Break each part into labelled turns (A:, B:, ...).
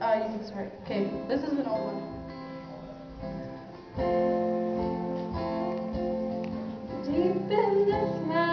A: Uh, you can start. Okay, this is an old one.
B: Deep in this.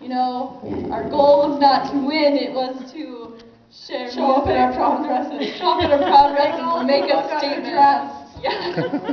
B: You know,
A: our goal was not to win, it was to share show up in our prom dresses, show up in our prom dresses, make a statement. Yeah.